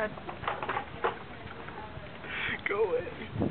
God. Go away.